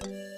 Thank you.